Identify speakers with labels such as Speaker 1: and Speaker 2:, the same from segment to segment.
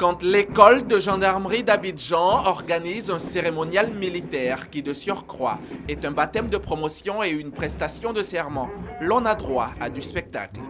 Speaker 1: quand l'école de gendarmerie d'Abidjan organise un cérémonial militaire qui, de surcroît, est un baptême de promotion et une prestation de serment, l'on a droit à du spectacle.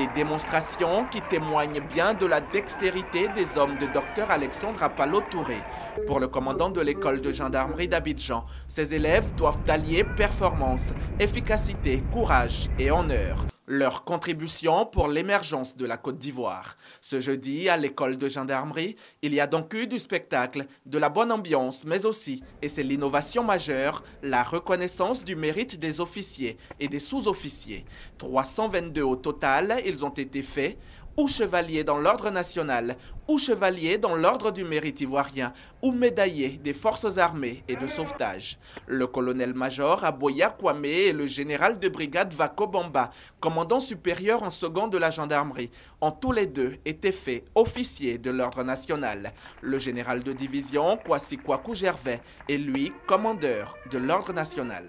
Speaker 1: Des démonstrations qui témoignent bien de la dextérité des hommes de Dr Alexandre Apallo Touré. Pour le commandant de l'école de gendarmerie d'Abidjan, ses élèves doivent allier performance, efficacité, courage et honneur leur contribution pour l'émergence de la Côte d'Ivoire. Ce jeudi, à l'école de gendarmerie, il y a donc eu du spectacle, de la bonne ambiance, mais aussi, et c'est l'innovation majeure, la reconnaissance du mérite des officiers et des sous-officiers. 322 au total, ils ont été faits ou chevalier dans l'ordre national, ou chevalier dans l'ordre du mérite ivoirien, ou médaillé des forces armées et de sauvetage. Le colonel-major Aboya Kwame et le général de brigade Vako Bamba, commandant supérieur en second de la gendarmerie, ont tous les deux été faits officiers de l'ordre national. Le général de division Kwasi Kwaku Gervais est lui commandeur de l'ordre national.